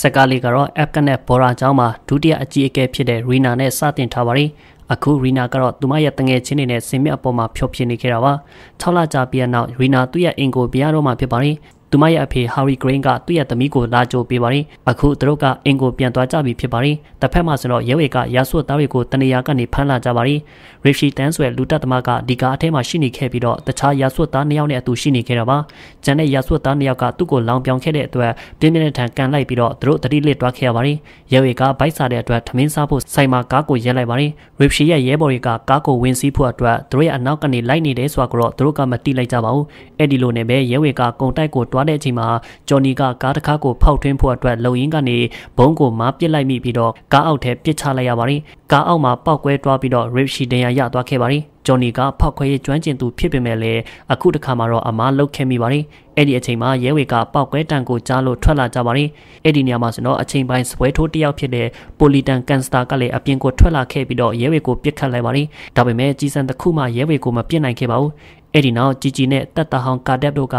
စကားလေးကတော့ App နဲ့ဘော်ရာကျောင်းမှာဒုတိယအကြီးအကဲဖြစ်တဲ့ Rina နဲ့စတင်ထားပါတယ်အခုရီနာကတော့သူမရဲ့တငယ်ချင်းတွေနဲ့ဆင်မြအပေါ်မှာဖျော်ဖြေနေခဲ့တာပါ6လကြာပြီးတဲ့နောက်ရီနာသူ့ရဲ့အင်ကိုပြရတော့မှဖြစ်ပါတယ် သူမရဲ့အဖေ Harry Green ကသူ့ရဲ့သမီးကိုလာကြိုပေးပါတယ်။အခုသူတို့ကအင်ကိုပြန်သွားကြပြီဖြစ်ပါတယ်။တစ်ဖက်မှာဆိုတော့ရဲဝေကရာဆွတ်သားတွေကိုတနေရာကနေဖမ်းလာကြပါတယ်။ Rishi တန်းဆွဲလူတက်သမားကဒီကားအထဲမှာရှိနေခဲ့ပြီးတော့တခြားရာဆွတ်သားနှစ်ယောက်နဲ့အတူရှိနေခဲ့တာပါ။ကျန်တဲ့ရာဆွတ်သားနှစ်ယောက်ကသူ့ကိုလောင်ပြောင်ခဲ့တဲ့အတွက်ပြင်းပြင်းထန်ကန်လိုက်ပြီးတော့သူတို့တတိလစ်တွားခဲ့ရပါတယ်။ရဲဝေကဘိုက်စားတဲ့အတွက်ထမင်းစားဖို့ဆိုင်မှာကားကိုရဲလိုက်ပါတယ်။ Rishi ရဲ့ရဲဘော်တွေကကားကိုဝင်စီးဖို့အတွက်သူတို့ရဲ့အနောက်ကနေလိုက်နေတယ်ဆိုတာကိုတော့သူတို့ကမတိလိုက်ကြပါဘူး။အဲ့ဒီလိုနဲ့ပဲရဲဝေကကုံတိုက်ကိုတွားတဲ့အချိန်မှာဂျော်နီကကားတစ်ခါကိုဖောက်ထွင်းဖို့အတွက်လုံရင်းကနေဘုံကိုမားပစ်လိုက်မိပြီးတော့ကားအောက်ထဲပစ်ချလိုက်ရပါတယ်။ကားအောက်မှာပောက်ကွဲတွားပြီးတော့ rip ရှိဒဏ်ရာရသွားခဲ့ပါတယ်။ဂျော်နီကဖောက်ခွဲရေးကျွမ်းကျင်သူဖြစ်ပေမဲ့လည်းအခုတစ်ခါမှာတော့အမားလုတ်ခဲ့မိပါတယ်။အဲ့ဒီအချိန်မှာရဲဝေကပောက်ကွဲတန်ကိုကြားလို့ထွက်လာကြပါတယ်။အဲ့ဒီနေရာမှာဆိုတော့အချိန်ပိုင်းစပွဲထိုးတယောက်ဖြစ်တဲ့ပိုလီတန်ကန်စတာကလည်းအပြင်ကိုထွက်လာခဲ့ပြီးတော့ရဲဝေကိုပစ်ခတ်လိုက်ပါတယ်။ဒါပေမဲ့ကြီးစံတစ်ခုမှရဲဝေကိုမပြစ်နိုင်ခဲ့ပါဘူး အဲ့ဒီနောက်ជីជីနဲ့တက်တာဟောင်ကာဒက်တို့က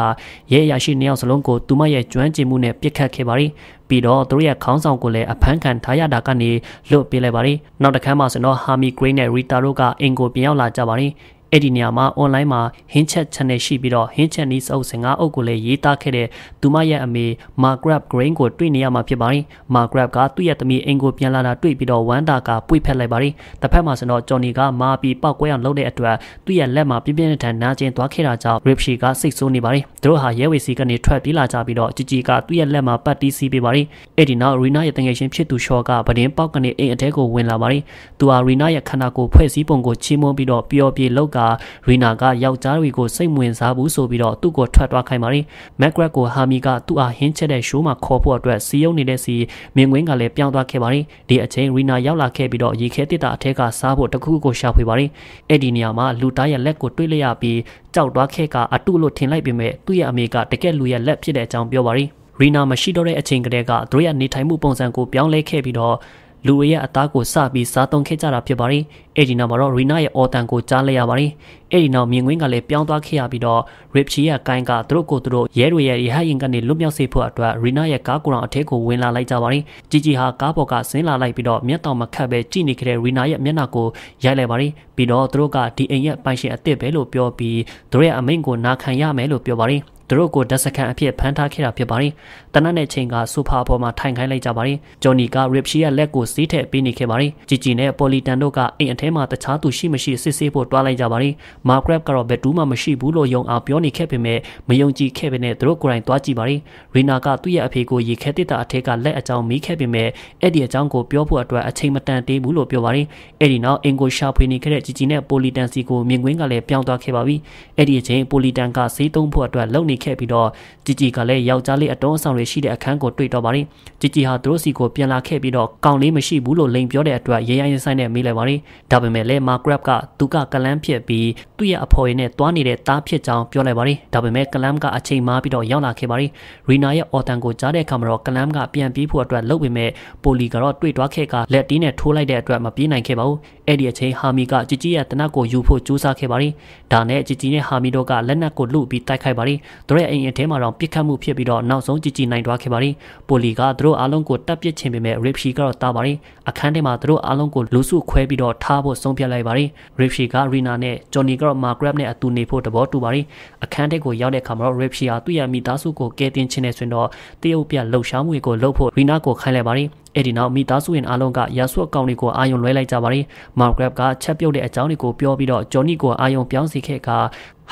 ရဲအရာရှိနှစ်ယောက်စလုံးကိုသူမရဲ့ကျွမ်းကျင်မှုနဲ့ပြစ်ခတ်ခဲ့ပါရီပြီးတော့သူတို့ရဲ့ခေါင်းဆောင်ကိုလည်းအဖမ်းခံထားရတာကနေလွတ်ပေးလိုက်ပါရီနောက်တစ်ခါမှဆိုတော့ဟာမီဂရိတ်နဲ့ရီတာတို့ကအင်ကိုပြန်ရောက်လာကြပါရီ အဲ့ဒီနေရာမှာ online မှာ hint chat channel ရှိပြီးတော့ hint chat news အုပ်15အုပ်ကိုလည်းရေးသားခဲ့တဲ့သူမရဲ့အမေ Margaret Green ကိုတွေ့နေရမှာဖြစ်ပါတယ်။ Margaret ကသူ့ရဲ့သမီးအင်ကိုပြန်လာတာတွေ့ပြီးတော့ဝမ်းတာကပွေဖက်လိုက်ပါတယ်။တစ်ဖက်မှာဆိုတော့ Johnny ကမာပြီးပောက်ကွဲအောင်လုပ်တဲ့အတွက်သူ့ရဲ့လက်မှာပြင်းပြင်းထန်နာကျင်သွားခဲ့တာကြောင့် Ripshy ကစိတ်ဆိုးနေပါတယ်။သူတို့ဟာရဲဝေစီကနေထွက်ပြေးလာကြပြီးတော့ជីជីကသူ့ရဲ့လက်မှာပတ်တီးစီးပေးပါတယ်။အဲ့ဒီနောက် Rina ရဲ့တငယ်ချင်းဖြစ်သူ Shaw ကဗဒင်းပေါက်ကနေအိမ်အထဲကိုဝင်လာပါတယ်။သူဟာ Rina ရဲ့ခန္ဓာကိုယ်ဖွဲ့စည်းပုံကိုချီးမွမ်းပြီးတော့ပျော်ပြေလောက်ကရီနာကယောက်ျားတွေကိုစိတ်ဝင်စားဘူးဆိုပြီးတော့သူ့ကိုထွက်သွားခိုင်းပါတယ်မက်ဂရက်ကိုဟာမီကသူ့အားဟင်းချက်တဲ့ရှိုးမှာခေါ်ဖို့အတွက်စီယုံနေတဲ့စီမြင်ကွင်းကလည်းပြောင်းသွားခဲ့ပါတယ်ဒီအချိန်ရီနာရောက်လာခဲ့ပြီးတော့ရေခဲတစ်တာအထက်ကစားဖို့တခုခုကိုရှာဖွေပါတယ်အဲ့ဒီနေရာမှာလူသားရဲ့လက်ကိုတွေးလိုက်ရပြီးကြောက်သွားခဲ့ကအတုလို့ထင်လိုက်ပေမဲ့သူ့ရဲ့အမေကတကယ်လူရဲ့လက်ဖြစ်တဲ့အကြောင်းပြောပါတယ်ရီနာမရှိတော့တဲ့အချိန်ကတည်းကသူတို့ရဲ့နေထိုင်မှုပုံစံကိုပြောင်းလဲခဲ့ပြီးတော့ လူတွေရဲ့အသားကိုစပြီးစားသုံးခဲ့ကြတာဖြစ်ပါတယ်။အဲ့ဒီနောက်မှာတော့ရီနာရဲ့အော်တန်ကိုကြားလိုက်ရပါတယ်။အဲ့ဒီနောက်မြင်ကွင်းကလည်းပြောင်းသွားခဲ့ရပြီးတော့ Ripchi ရဲ့ကိုင်းကသူတို့ကိုသူတို့ရဲတွေရဲ့ရဟရင်ကနေလွတ်မြောက်စေဖို့အတွက်ရီနာရဲ့ကားကိုယ်တော်အထက်ကိုဝင်လာလိုက်ကြပါတယ်။ជីជីဟာကားပေါ်ကဆင်းလာလိုက်ပြီးတော့မျက်တောင်မခတ်ပဲကြည့်နေခဲ့တဲ့ရီနာရဲ့မျက်နှာကိုရိုက်လိုက်ပါတယ်။ပြီးတော့သူတို့ကဒီအိမ်ရဲ့ပိုင်ရှင်အစ်စ်ပဲလို့ပြောပြီးသူတို့ရဲ့အမိန့်ကိုနာခံရမယ်လို့ပြောပါတယ်။ သူတို့ကိုဒက်စကန်အဖြစ်ဖမ်းထားခဲ့တာဖြစ်ပါတယ်။တနတ်နဲ့ချိန်ကဆိုဖာပေါ်မှာထိုင်ခိုင်းလိုက်ကြပါတယ်။ဂျော်နီကရစ်ရှီရဲ့လက်ကိုစီးထည့်ပေးနေခဲ့ပါတယ်။ဂျီဂျီနဲ့ပေါ်လီတန်တို့ကအိမ်အထဲမှာတခြားသူရှိမရှိစစ်ဆေးဖို့တွားလိုက်ကြပါတယ်။မာဂရက်ကတော့ဘယ်သူမှမရှိဘူးလို့ယုံအောင်ပြောနေခဲ့ပေမဲ့မယုံကြည်ခဲ့ပေမဲ့သူတို့ကိုယ်တိုင်တွားကြည့်ပါတယ်။ရီနာကသူ့ရဲ့အဖေကိုရေခဲတစ်တာအထက်ကလက်အကြောင်းမိခဲ့ပေမဲ့အဲ့ဒီအကြောင်းကိုပြောဖို့အတွက်အချိန်မတန်သေးဘူးလို့ပြောပါတယ်။အဲ့ဒီနောက်အင်ကိုရှာဖွေနေခဲ့တဲ့ဂျီဂျီနဲ့ပေါ်လီတန်စီကိုမြင်ကွင်းကလည်းပြောင်းသွားခဲ့ပါပြီ။အဲ့ဒီအချိန်ပေါ်လီတန်ကဈေးသုံးဖို့အတွက်လုပ်နေခဲ့ပြီးတော့ជីជីကလည်းယောက်ျားလေးအတုံးအဆောင်တွေရှိတဲ့အခန်းကိုတွေ့တော့ပါတယ်။ជីជីဟာသူတို့စီကိုပြန်လာခဲ့ပြီးတော့ကောင်လေးမရှိဘူးလို့လိန်ပြောတဲ့အတွက်ရဲရဲရင်ဆိုင်နဲ့မေးလိုက်ပါတယ်။ဒါပေမဲ့လည်းမာဂရက်ကသူကကလန်းဖြစ်ပြီးသူ့ရဲ့အဖော်ရင်းနဲ့တွားနေတဲ့သားဖြစ်ကြောင်းပြောလိုက်ပါတယ်။ဒါပေမဲ့ကလမ်ကအချိန်မားပြီးတော့ရောက်လာခဲ့ပါတယ်။ရီနာရဲ့အော်တန်ကိုကြားတဲ့အခါမှာတော့ကလမ်ကပြန်ပြေးဖို့အတွက်လုပ်ပေမဲ့ပိုလီကတော့တွေ့သွားခဲ့ကလက်တီးနဲ့ထိုးလိုက်တဲ့အတွက်မပြေးနိုင်ခဲ့ပါဘူး။အဲ့ဒီအချိန်ဟာမီကជីជីရဲ့တနတ်ကိုယူဖို့ကြိုးစားခဲ့ပါတယ်။ဒါနဲ့ជីជីနဲ့ဟာမီတို့ကလက်နက်ကိုလုပြီးတိုက်ခိုက်ပါတယ်။ သူတို့ရဲ့အိမ်အထဲမှာတော့ပစ်ခတ်မှုဖြစ်ပြီးတော့နောက်ဆုံးជីជីနိုင်သွားခဲ့ပါတယ်။ပိုလီကသူတို့အားလုံးကိုတပ်ပစ်ခြင်းပေမဲ့ Ripshi ကတော့တားပါတယ်။အခန်းထဲမှာသူတို့အားလုံးကိုလူစုခွဲပြီးတော့ထားဖို့ဆုံးဖြတ်လိုက်ပါတယ်။ Ripshi က Rina နဲ့ Johnny ကတော့ Margaret နဲ့အတူနေဖို့သဘောတူပါတယ်။အခန်းထဲကိုရောက်တဲ့အခါမှာတော့ Ripshi ဟာသူ့ရဲ့မိသားစုကိုကယ်တင်ခြင်းနဲ့ဆိုရင်တော့တရုတ်ပြလှုပ်ရှားမှုတွေကိုလုပ်ဖို့ Rina ကိုခိုင်းလိုက်ပါတယ်။အဲ့ဒီနောက်မိသားစုဝင်အားလုံးကရာဆွတ်ကောင်တွေကိုအာယုံလွှဲလိုက်ကြပါတယ်။မောင်ဂရက် ကချက်ပြုတ်တဲ့အကြောင်းတွေကိုပြောပြီးတော့ဂျော်နီကိုအာယုံပြောင်းစီခဲ့က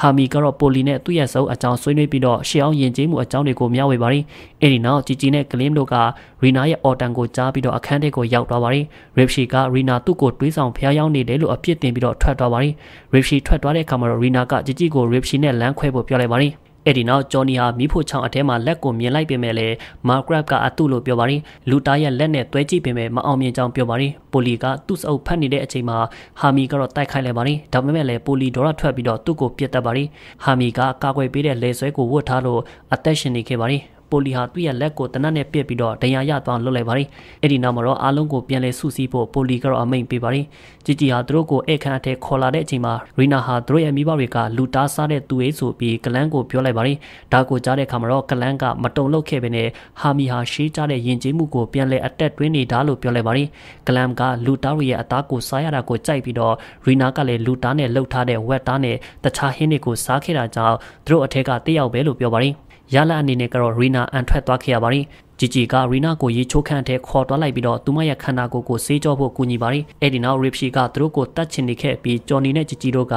ဟာမီကတော့ပိုလီနဲ့သူ့ရဲ့စုံအကြောင်းဆွေးနွေးပြီးတော့ရှေ့အောင်ယဉ်ကျေးမှုအကြောင်းတွေကိုမျှဝေပါတယ်။အဲ့ဒီနောက်ជីជីနဲ့ကလင်းတို့ကရီနာရဲ့အော်တန်ကိုကြားပြီးတော့အခန်းထဲကိုရောက်သွားပါတယ်။ရစ်ရှီကရီနာသူ့ကိုတွေးဆောင်ဖျားယောင်းနေတယ်လို့အပြစ်တင်ပြီးတော့ထွက်သွားပါတယ်။ရစ်ရှီထွက်သွားတဲ့အခါမှာတော့ရီနာကជីជីကိုရစ်ရှီနဲ့လမ်းခွဲဖို့ပြောလိုက်ပါတယ်။ အဲ့ဒီနောက်ဂျော်နီဟာမိဖို့ချောင်းအထဲမှာလက်ကိုမြင်လိုက်ပေမဲ့လည်းမာဂရက်ကအတုလို့ပြောပါတယ်လူသားရဲ့လက်နဲ့တွဲကြည့်ပေမဲ့မအောင်မြင်ကြောင်းပြောပါတယ်ပိုလီကသူ့စအုပ်ဖတ်နေတဲ့အချိန်မှာဟာမီကတော့တိုက်ခိုက်လိုက်ပါတယ်ဒါပေမဲ့လည်းပိုလီဒေါ်ရထွက်ပြီးတော့သူ့ကိုပြစ်တတ်ပါတယ်ဟာမီကကာကွယ်ပေးတဲ့လေဆွဲကိုဝတ်ထားလို့အသက်ရှင်နေခဲ့ပါတယ် ပပိုလီဟာသူ့ရဲ့လက်ကိုတနတ်နဲ့ပစ်ပြီးတော့ဒဏ်ရာရသွားလွတ်လိုက်ပါတယ်အဲ့ဒီနောက်မှာတော့အားလုံးကိုပြန်လဲစုစည်းဖို့ပိုလီကတော့အမိန့်ပေးပါတယ်ဂျီဂျီဟာသူတို့ကိုဧကန်အထက်ခေါ်လာတဲ့အချိန်မှာရီနာဟာသူတို့ရဲ့မိဘတွေကလူတားစားတဲ့သူရေးဆိုပြီးကလန်းကိုပြောလိုက်ပါတယ်ဒါကိုကြားတဲ့အခါမှာတော့ကလန်းကမတုံလောက်ခဲ့ပဲနဲ့ဟာမီဟာရှေးကြတဲ့ယဉ်ကျေးမှုကိုပြန်လဲအတက်တွင်းနေတာလို့ပြောလိုက်ပါတယ်ကလန်းကလူတားရဲ့အသားကိုစားရတာကိုကြိုက်ပြီးတော့ရီနာကလည်းလူတားနဲ့လှုပ်ထားတဲ့ဝက်တားနဲ့တခြားဟင်းတွေကိုစားခဲ့တာကြောင့်သူတို့အထက်ကတယောက်ပဲလို့ပြောပါတယ် ရလာအနေနဲ့ကတော့ရီနာအန်ထွက်သွားခဲ့ရပါတယ် ဂျီဂျီကရီနာကိုရေချိုးခန့်တဲ့ခေါ်သွားလိုက်ပြီးတော့သူမရဲ့ခန္ဓာကိုယ်ကိုဆေးကြောဖို့ကူညီပါတယ်။အဲဒီနောက်ရစ်ရှီကသူတို့ကိုတတ်ချင်နေခဲ့ပြီးဂျော်နီနဲ့ဂျီဂျီတို့က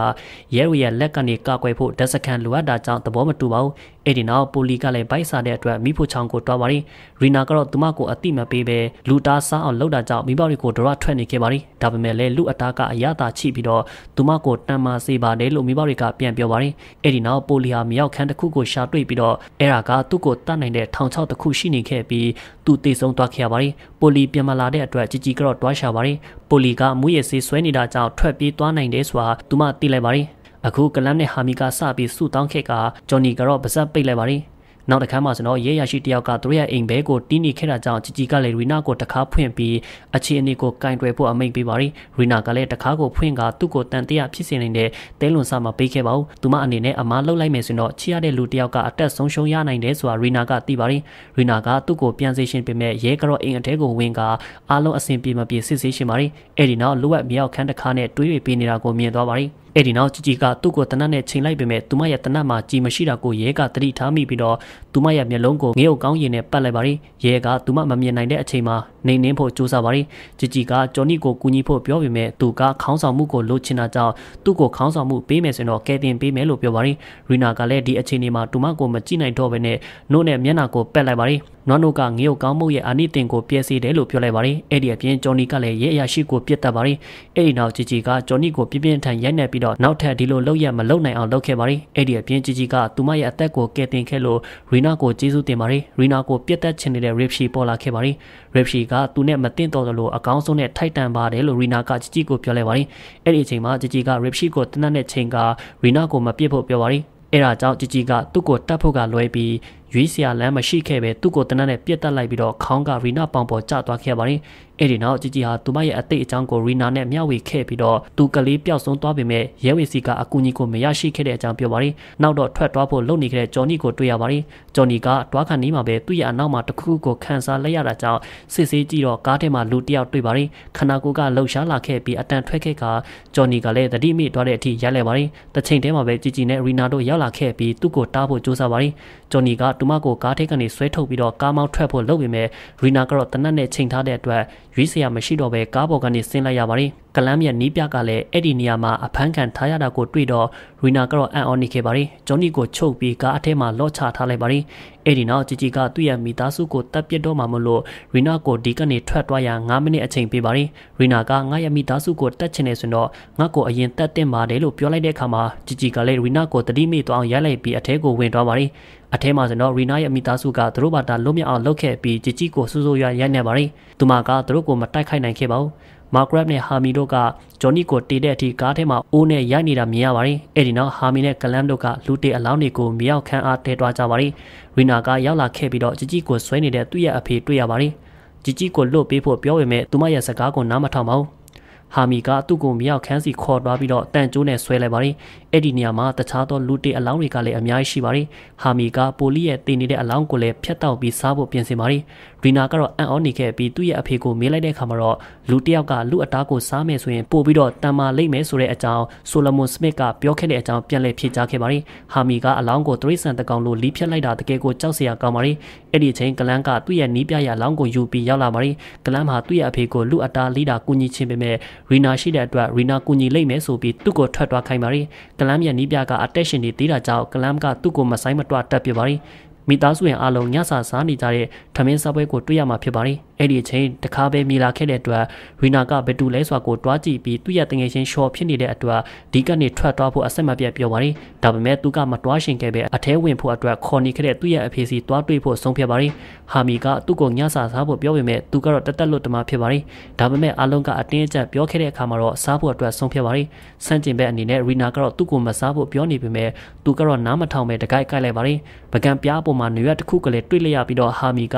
ရဲရီရဲ့လက်ကနေကာကွယ်ဖို့ဒက်စကန်လိုအပ်တာကြောင့်သဘောမတူပါဘူး။အဲဒီနောက်ပိုလီကလည်းဗိုက်စာတဲ့အတွက်မိဖို့ချောင်းကိုတွားပါတယ်။ရီနာကတော့သူမကိုအတိမပေးပဲလူတားစားအောင်လုပ်တာကြောင့်မိဘတွေကိုဒရထွက်နေခဲ့ပါတယ်။ဒါပေမဲ့လည်းလူအတားကအရသာချိပြီးတော့သူမကိုတန်မာစေပါတယ်လို့မိဘတွေကပြန်ပြောပါတယ်။အဲဒီနောက်ပိုလီဟာမြောက်ခန်းတစ်ခုကိုရှာတွေ့ပြီးတော့အဲရာကသူ့ကိုတတ်နိုင်တဲ့ထောင်ချောက်တစ်ခုရှိနေခဲ့ပြီးသူတည်ဆုံးသွားခဲ့ရပါတယ်။ပိုလီပြန်မလာတဲ့အတွက်ជីជីကတော့တွားရှာပါတယ်။ပိုလီကမူရစေးဆွဲနေတာကြောင့်ထွက်ပြေးသွားနိုင်တယ်ဆိုတာသူမသိလိုက်ပါတယ်။အခုကလမ်နဲ့ဟာမီကစပြီးဆူတောင်းခဲ့ကဂျော်နီကတော့ပါဇက်ပိတ်လိုက်ပါတယ်။ နောက်တစ်ခါမှကျွန်တော်ရဲရရှိတယောက်ကသူရဲ့အိမ်ဘဲကိုတီးနေခဲ့တာကြောင့်ជីជីကလည်းရီနာကိုတခါဖွင့်ပြီးအခြေအနေကိုကင်တွယ်ဖို့အမိန့်ပေးပါရီရီနာကလည်းတခါကိုဖွင့်ကသူ့ကိုတန်တရားဖြစ်စေနေတဲ့တဲလွန်စာမှာပေးခဲ့ပါဦးသူမအနေနဲ့အမားလှုပ်လိုက်မယ်ဆိုတော့ချီရတဲ့လူတယောက်ကအတက်ဆုံးရှုံးရနိုင်တယ်ဆိုတာရီနာကသိပါရီရီနာကသူ့ကိုပြန်စေရှင်ပေးမဲ့ရဲကတော့အိမ်အထဲကိုဝင်ကအားလုံးအဆင်ပြေမပြေစစ်ဆေးရှင်ပါရီအဲ့ဒီနောက်လိုအပ်မြောက်ခန်းတစ်ခါနဲ့တွေးရပေးနေတာကိုမြင်သွားပါရီ အဲ့ဒီနောက်ជីជីကသူ့ကိုတနတ်နဲ့ချိန်လိုက်ပေမဲ့သူမရဲ့တနတ်မှာជីမရှိတာကိုရဲကတတိထားမိပြီးတော့သူမရဲ့မျက်လုံးကိုငေးအုပ်ကောင်းရင်နဲ့ပတ်လိုက်ပါရီရဲကသူမမမြင်နိုင်တဲ့အချိန်မှာနေနှင်းဖို့ကြိုးစားပါရီជីជីကဂျော်နီကိုကူညီဖို့ပြောပေမဲ့သူကခေါင်းဆောင်မှုကိုလိုချင်တာကြောင့်သူ့ကိုခေါင်းဆောင်မှုပေးမယ်ဆိုတော့ကဲတင်ပေးမယ်လို့ပြောပါရီရီနာကလည်းဒီအချိန်ဒီမှာသူမကိုမကြည့်နိုင်တော့ဘဲနဲ့နို့နဲ့မျက်နှာကိုပက်လိုက်ပါရီ နွားနိုကငေးုပ်ကောင်းမှုရဲ့အာနိသင်ကိုပြည့်စည်တယ်လို့ပြောလိုက်ပါတယ်။အဲ့ဒီအပြင်ဂျော်နီကလည်းရဲအရာရှိကိုပြစ်တတ်ပါတယ်။အဲ့ဒီနောက်ဂျီဂျီကဂျော်နီကိုပြင်းပြင်းထန်ရိုက်နှက်ပြီးတော့နောက်ထပ်ဒီလိုလုပ်ရမလုပ်နိုင်အောင်လုပ်ခဲ့ပါတယ်။အဲ့ဒီအပြင်ဂျီဂျီကသူမရဲ့အသက်ကိုကယ်တင်ခဲ့လို့ရီနာကိုကျေးဇူးတင်ပါတယ်။ရီနာကိုပြစ်တက်ချင်နေတဲ့ Ripshi ပေါ်လာခဲ့ပါတယ်။ Ripshi ကသူနဲ့မတင်တော်သလိုအကောင်းဆုံးနဲ့ထိုက်တန်ပါတယ်လို့ရီနာကဂျီဂျီကိုပြောလိုက်ပါတယ်။အဲ့ဒီအချိန်မှာဂျီဂျီက Ripshi ကိုတနတ်နဲ့ချိန်ကရီနာကိုမပြစ်ဖို့ပြောပါတယ်။အဲဒါကြောင့်ជីជីကသူ့ကိုတတ်ဖို့ကလွဲပြီးရွေးစရာလမ်းမရှိခဲ့ပဲသူ့ကိုတနတ်နဲ့ပြစ်တက်လိုက်ပြီးတော့ခေါင်းကရီနာပေါင်ပေါ်ကျသွားခဲ့ပါတယ်အဲ့ဒီနောက်ជីជីဟာသူမရဲ့အသိအကြောင်းကိုရီနာနဲ့မျှဝေခဲ့ပြီးတော့သူကလေးပျောက်ဆုံးသွားပေမဲ့ရဲဝေစီကအကူအညီကိုမရရှိခဲ့တဲ့အကြောင်းပြောပါတယ်နောက်တော့ထွက်သွားဖို့လုပ်နေခဲ့တဲ့ဂျော်နီကိုတွေ့ရပါတယ်ဂျော်နီကတွားခံနေမှာပဲသူ့ရဲ့အနောက်မှာတခုခုကိုခန်းစားလိုက်ရတာကြောင့်စစ်ဆေးကြည့်တော့ကားထဲမှာလူတစ်ယောက်တွေ့ပါတယ်ခန္ဓာကိုယ်ကလှုပ်ရှားလာခဲ့ပြီးအတန်ထွက်ခဲ့ကဂျော်နီကလည်းတတိမိသွားတဲ့အထိရိုက်လိုက်ပါတယ်တချိန်တည်းမှာပဲជីជីနဲ့ရီနာတို့ရောက်လာခဲ့ပြီးသူ့ကိုတားဖို့ကြိုးစားပါတယ်ဂျော်နီက တူမကိုကားထဲကနေဆွဲထုတ်ပြီးတော့ကားမောင်းထွက်ဖို့လုပ်ပေမဲ့ရီနာကတော့တနတ်နဲ့ချိန်ထားတဲ့အတွက်ရွေးစရာမရှိတော့ပဲကားပေါ်ကနေဆင်းလိုက်ရပါတယ် ကလမ်ရဲ့နီးပြကလည်းအဲ့ဒီနေရာမှာအဖမ်းခံထားရတာကိုတွေ့တော့ရီနာကတော့အန်အော်နေခဲ့ပါတယ်ဂျွန်နီကိုချုပ်ပြီးကားအထဲမှာလော့ချထားလိုက်ပါတယ်အဲ့ဒီနောက်ជីជីကသူ့ရဲ့မိသားစုကိုတပ်ပစ်တော့မှမလို့ရီနာကိုဒီကနေထွက်သွားရ9မိနစ်အချိန်ပေးပါတယ်ရီနာကငါရဲ့မိသားစုကိုတတ်ချင်နေဆိုတော့ငါ့ကိုအရင်တတ်တင်ပါတယ်လို့ပြောလိုက်တဲ့အခါမှာជីជីကလည်းရီနာကိုတတိမိသွားအောင်ရိုက်လိုက်ပြီးအထဲကိုဝင်သွားပါတယ်အထဲမှာဆိုတော့ရီနာရဲ့မိသားစုကသူတို့ဘာသာလုံးမြအောင်လုပ်ခဲ့ပြီးជីជីကိုစူးစူးရွရိုက်နေပါတယ်သူမကသူတို့ကိုမတိုက်ခိုက်နိုင်ခဲ့ပါဘူး မာဂရက်နဲ့ဟာမီတို့ကဂျော်နီကိုတေတဲ့အထိကားထဲမှာအိုးနဲ့ရိုက်နေတာမြင်ရပါတယ်။အဲဒီနောက်ဟာမီနဲ့ကလမ်တို့ကလူတေအလောင်းတွေကိုမြောက်ခန်းအားတဲတွားကြပါတယ်။ရီနာကရောက်လာခဲ့ပြီးတော့ជីជីကိုဆွဲနေတဲ့သူ့ရဲ့အဖေတွေ့ရပါတယ်။ជីជីကိုလွတ်ပေးဖို့ပြောပေမဲ့သူမရဲ့စကားကိုနားမထောင်ပါဘူး။ ဟာမီကသူ့ကိုမြောက်ခန်းစီခေါ်သွားပြီးတော့တန်ကျိုးနဲ့ဆွဲလိုက်ပါတယ်။အဲ့ဒီနေရာမှာတခြားသောလူတေအလောင်းတွေကလည်းအများကြီးရှိပါတယ်။ဟာမီကပိုလီရဲ့တင်နေတဲ့အလောင်းကိုလည်းဖျက်တောက်ပြီးစားဖို့ပြင်ဆင်ပါတယ်။ရီနာကတော့အန်အောနေခဲ့ပြီးသူ့ရဲ့အဖေကိုမေးလိုက်တဲ့အခါမှာတော့လူတစ်ယောက်ကလူအသားကိုစားမယ်ဆိုရင်ပို့ပြီးတော့တန်မာလိမ့်မယ်ဆိုတဲ့အကြောင်းဆိုလမွန်စမစ်ကပြောခဲ့တဲ့အကြောင်းပြန်လည်ဖြေကြားခဲ့ပါတယ်။ဟာမီကအလောင်းကိုသရိစံတကောင်လိုလီးဖြတ်လိုက်တာတကယ်ကိုကြောက်စရာကောင်းပါတယ်။အဲ့ဒီအချိန်ကလန်းကသူ့ရဲ့နီးပြရအလောင်းကိုယူပြီးရောက်လာပါတယ်။ကလန်းမှာသူ့ရဲ့အဖေကိုလူအသားလီးတာကူညီခြင်းပေမဲ့ရီနာရှိတဲ့အတွက်ရီနာကူညီလိမ့်မယ်ဆိုပြီးသူ့ကိုထွက်သွားခိုင်းပါရီကလမ်ရဲ့နီးပြကအတက်ရှင်တွေသေးတာကြောင့်ကလမ်ကသူ့ကိုမဆိုင်မတွတက်ပြပါရီမိသားစုရဲ့အားလုံးညစာစားနေကြတဲ့ထမင်းစားပွဲကိုတွေ့ရမှာဖြစ်ပါရီအဲ့ဒီအချိန်တခါပဲမြေလာခဲ့တဲ့အတွက်ရီနာကဘယ်တူလဲဆိုတာကိုတွားကြည့်ပြီးသူ့ရဲ့တငယ်ချင်းရှော့ဖြစ်နေတဲ့အတွက်ဒီကနေထွက်သွားဖို့အဆက်မပြတ်ပြောပါတယ်ဒါပေမဲ့သူကမတွားရှင်ခဲ့ပဲအထဲဝင်ဖို့အတွက်ခေါ်နေခဲ့တဲ့သူ့ရဲ့အဖေစီတွားတွေ့ဖို့ဆုံးဖြတ်ပါတယ်ဟာမီကသူ့ကိုညစာစားဖို့ပြောပေမဲ့သူကတော့တက်တက်လွတ်တမဖြစ်ပါတယ်ဒါပေမဲ့အလုံးကအတင်းအကျပ်ပြောခဲ့တဲ့အခါမှာတော့စားဖို့အတွက်ဆုံးဖြတ်ပါတယ်ဆန့်ကျင်ဘက်အနေနဲ့ရီနာကတော့သူ့ကိုမစားဖို့ပြောနေပေမဲ့သူကတော့နားမထောင်ပဲတကိုက်ကိုက်လိုက်ပါတယ်ပကံပြားပေါ်မှာနေရတစ်ခုကလေးတွေ့လိုက်ရပြီးတော့ဟာမီက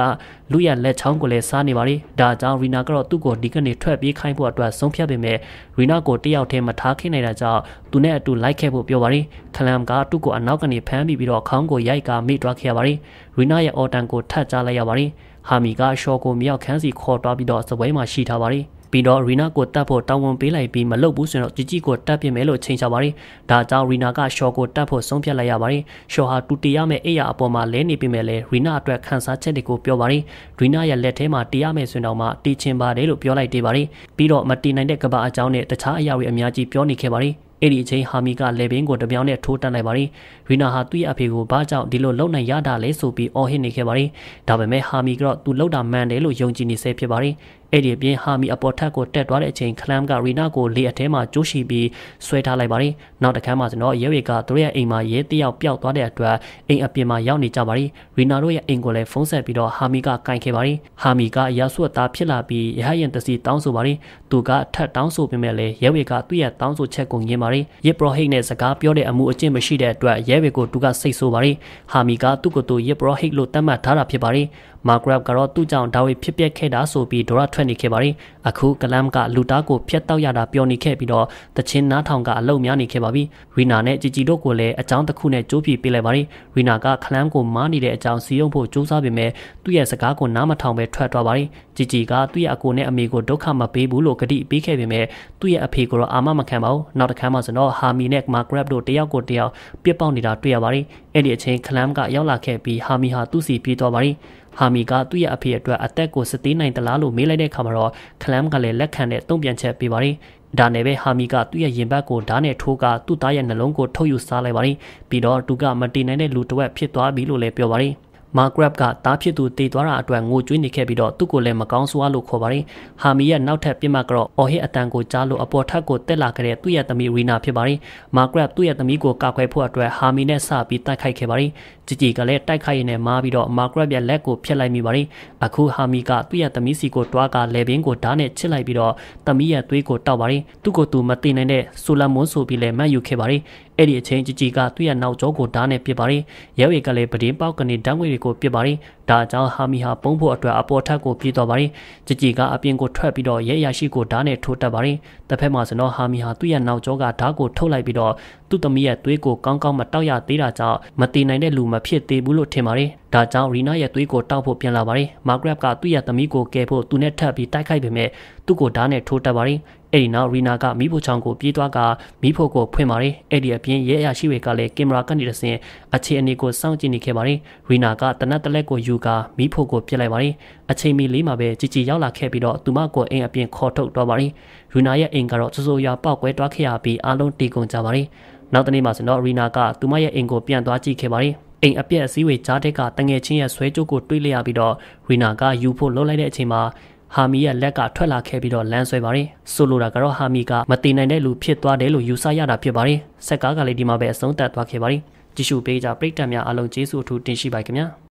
လူရလက်ချောင်းကိုလည်းစားနေပါတယ်ဒါကြောင့်ရီနာကတော့သူ့ကိုဒီကနေထွက်ပြေးခိုင်းဖို့အတွက်ဆုံးဖြတ်ပေမဲ့ရီနာကိုတယောက်တည်းမထားခင်နိုင်တာကြောင့်သူနဲ့အတူလိုက်ခဲ့ဖို့ပြောပါတယ်ခလမ်ကသူ့ကိုအနောက်ကနေဖမ်းပြီးပြီးတော့ခေါင်းကိုရိုက်ကမိသွားခဲ့ရပါတယ်ရီနာရဲ့အော်တန်ကိုထပ်ကြားလိုက်ရပါတယ်ဟာမီကရှော့ကိုမြောက်ခန်းစီခေါ်သွားပြီးတော့စပွဲမှာရှိထားပါတယ် ပြီးတော့ရီနာကိုတတ်ဖို့တောင်းဝန်ပေးလိုက်ပြီးမလုပ်ဘူးဆိုတော့ជីជីကိုတတ်ပြင်မယ်လို့ချိန်ချပါတယ်။ဒါကြောင့်ရီနာကရှော့ကိုတတ်ဖို့ဆုံးဖြတ်လိုက်ရပါတယ်။ရှော့ဟာတူတရမဲ့အိယာအပေါ်မှာလဲနေပြီမဲ့လေရီနာအတွက်ခန်းစားချက်တွေကိုပြောပါတယ်။ရီနာရဲ့လက်ထဲမှာတရမဲ့ဆိုတော့မှတီချင်ပါတယ်လို့ပြောလိုက်သေးပါတယ်။ပြီးတော့မတီနိုင်တဲ့ကဘာအကြောင်းနဲ့တခြားအရာတွေအများကြီးပြောနေခဲ့ပါတယ်။အဲ့ဒီအချိန်ဟာမီကလေဘင်းကိုတပြောင်းနဲ့ထိုးတက်လိုက်ပါရီရီနာဟာသူ့ရဲ့အဖေကိုဘာကြောင့်ဒီလိုလုံနိုင်ရတာလဲဆိုပြီးအော်ဟစ်နေခဲ့ပါရီဒါပေမဲ့ဟာမီကတော့သူလှုပ်တာမှန်တယ်လို့ယုံကြည်နေဆဲဖြစ်ပါရီ အဲ့ဒီအပြင်ဟာမီအပေါ်ထက်ကိုတက်သွားတဲ့အချိန်ခလမ်ကရီနာကိုလေအထဲမှာကျိုးရှိပြီးဆွဲထားလိုက်ပါရီနောက်တစ်ခါမှကျွန်တော်ရဲဝေကသူတို့ရဲ့အိမ်မှာရဲတယောက်ပျောက်သွားတဲ့အတွက်အိမ်အပြင်မှာရောက်နေကြပါရီရီနာတို့ရဲ့အိမ်ကိုလည်းဖုန်းဆက်ပြီးတော့ဟာမီကကင်ခဲ့ပါရီဟာမီကရာဆွတ်သားဖြစ်လာပြီးရဟယန်တစီတောင်းဆိုပါရီသူကထပ်တောင်းဆိုပေမဲ့လည်းရဲဝေကသူ့ရဲ့တောင်းဆိုချက်ကိုငြင်းပါရီရစ်ပရိုဟိတ်နဲ့စကားပြောတဲ့အမှုအကျင့်မရှိတဲ့အတွက်ရဲဝေကိုသူကစိတ်ဆိုးပါရီဟာမီကသူ့ကိုယ်သူရစ်ပရိုဟိတ်လို့သတ်မှတ်ထားတာဖြစ်ပါရီမာဂရက်ကတော့သူ့ကြောင့်ဒါဝိဖြစ်ပျက်ခဲ့တာဆိုပြီးဒေါရထွက်နေခဲ့ပါရီအခုကလမ်ကလူသားကိုဖျက်တောက်ရတာပြောနေခဲ့ပြီးတော့တချင်းနားထောင်ကအလုံများနေခဲ့ပါပြီရီနာနဲ့ဂျီဂျီတို့ကိုလည်းအကြောင်းတစ်ခုနဲ့ကြိုးပြပေးလိုက်ပါရီရီနာကခလမ်ကိုမားနေတဲ့အကြောင်းစီယုံဖို့စူးစမ်းပေမဲ့သူ့ရဲ့စကားကိုနားမထောင်ပဲထွက်သွားပါရီဂျီဂျီကသူ့ရဲ့အကိုနဲ့အမေကိုဒုက္ခမပေးဘူးလို့ကတိပေးခဲ့ပေမဲ့သူ့ရဲ့အဖေကိုတော့အာမမခံပါဘူးနောက်တစ်ခါမှဆိုတော့ဟာမီနဲ့မာဂရက်တို့တယောက်ကိုတယောက်ပြစ်ပေါက်နေတာတွေ့ရပါရီအဲ့ဒီအချိန်ခလမ်ကရောက်လာခဲ့ပြီးဟာမီဟာသူ့စီပြေးသွားပါရီ ဟာမီကသူ့ရဲ့အဖေအတွက်အသက်ကိုစသေးနိုင်သလားလို့မေးလိုက်တဲ့အခါမှာတော့ခလမ်ကလည်းလက်ခံတဲ့တုံ့ပြန်ချက်ပေးပါတယ်ဒါနဲ့ပဲဟာမီကသူ့ရဲ့ရင်ဘတ်ကိုဓာတ်နဲ့ထိုးကသူ့သားရဲ့နှလုံးကိုထုတ်ယူစားလိုက်ပါတယ်ပြီးတော့သူကမတည်နိုင်တဲ့လူတစ်ဝက်ဖြစ်သွားပြီလို့လည်းပြောပါတယ်မာဂရက်ကတားဖြစ်သူတည်သွားတာအတွက်ငိုကြွေးနေခဲ့ပြီးတော့သူ့ကိုလည်းမကောင်းဆိုးလို့ခေါ်ပါတယ်။ဟာမီရဲ့နောက်ထပ်ပြစ်မှတ်ကတော့အော်ဟစ်အတန်ကိုကြားလို့အပေါ်ထပ်ကိုတက်လာခဲ့တဲ့သူ့ရဲ့သမီးရီနာဖြစ်ပါတယ်။မာဂရက်သူ့ရဲ့သမီးကိုကာကွယ်ဖို့အတွက်ဟာမီနဲ့စပြီးတိုက်ခိုက်ခဲ့ပါတယ်။ ဂျီဂျီကလည်းတိုက်ခိုက်ရင်းနဲ့မားပြီးတော့မာကရက်ရဲ့လက်ကိုဖျက်လိုက်မိပါတယ်အခုဟာမီကသူ့ရဲ့သမီးစီကိုတွားကလေပင်ကိုဓာတ်နဲ့ချစ်လိုက်ပြီးတော့သမီးရဲ့သွေးကိုတောက်ပါတယ်သူ့ကိုသူမတင်နိုင်တဲ့ဆိုလာမွန်းဆိုပြီးလည်းမှတ်ယူခဲ့ပါတယ်အဲ့ဒီအချိန်ဂျီဂျီကသူ့ရဲ့နောက်ကျောကိုဓာတ်နဲ့ပစ်ပါတယ်ရဲဝေကလည်းပဒင်းပေါက်ကနေဓာတ်ငွေတွေကိုပစ်ပါတယ်ဒါကြောင့်ဟာမီဟာပုံဖို့အတွက်အပေါ်ထက်ကိုပြေးသွားပါတယ်ဂျီဂျီကအပြင်ကိုထွက်ပြီးတော့ရဲရရှိကိုဓာတ်နဲ့ထိုးတက်ပါတယ်တစ်ဖက်မှာစတော့ဟာမီဟာသူ့ရဲ့နောက်ကျောကဓာတ်ကိုထုတ်လိုက်ပြီးတော့ သူ့သမီးရဲ့သွေးကိုကောင်းကောင်းမတောက်ရသေးတာကြောင့်မတည်နိုင်တဲ့လူမဖြစ်သေးဘူးလို့ထင်ပါတယ်။ဒါကြောင့်ရီနာရဲ့သွေးကိုတောက်ဖို့ပြန်လာပါတယ်။မာဂရက်ကသူ့ရဲ့သမီးကိုကယ်ဖို့သူနဲ့ထပ်ပြီးတိုက်ခိုက်ပေမဲ့သူ့ကိုဓာတ်နဲ့ထိုးတက်ပါတယ်။အဲ့ဒီနောက်ရီနာကမိဖို့ချောင်းကိုပြေးသွားကမိဖို့ကိုဖွင့်ပါတယ်။အဲ့ဒီအပြင်ရဲအရာရှိတွေကလည်းကင်မရာကနေတဆင်အခြေအနေကိုစောင့်ကြည့်နေခဲ့ပါတယ်။ရီနာကတနက်တလက်ကိုယူကာမိဖို့ကိုပြစ်လိုက်ပါတယ်။အချိန်မီလေးမှာပဲជីជីရောက်လာခဲ့ပြီးတော့သူမကိုအိမ်အပြင်ခေါ်ထုတ်တော့ပါတယ်။ရီနာရဲ့အိမ်ကတော့စိုးစိုးရွာပောက်ကွဲသွားခဲ့ရပြီးအားလုံးတီကုန်ကြပါတယ်။ နောက်တနေ့မှာဆိုတော့ရီနာကသူမရဲ့အိမ်ကိုပြန်သွားကြည့်ခဲ့ပါတယ်။အိမ်အပြက်အစည်းဝေးကြားတဲ့ကတငယ်ချင်းရဲ့ဆွဲကြိုးကိုတွေးလိုက်ရပြီးတော့ရီနာကယူဖို့လှုပ်လိုက်တဲ့အချိန်မှာဟာမီရဲ့လက်ကထွက်လာခဲ့ပြီးတော့လမ်းဆွဲပါတယ်ဆိုလိုတာကတော့ဟာမီကမတည်နိုင်တဲ့လူဖြစ်သွားတယ်လို့ယူဆရတာဖြစ်ပါတယ်ဆက်ကားကလည်းဒီမှာပဲအဆုံးသတ်သွားခဲ့ပါတယ်ကြည့်ရှုပေးကြပရိသတ်များအားလုံးကျေးဇူးအထူးတင်ရှိပါခင်ဗျာ